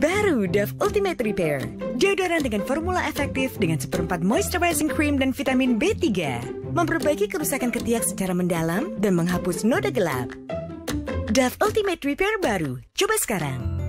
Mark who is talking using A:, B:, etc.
A: Baru Dove Ultimate Repair. Deodoran dengan formula efektif dengan seperempat moisturizing cream dan vitamin B3. Memperbaiki kerusakan ketiak secara mendalam dan menghapus noda gelap. Dove Ultimate Repair baru. Coba sekarang.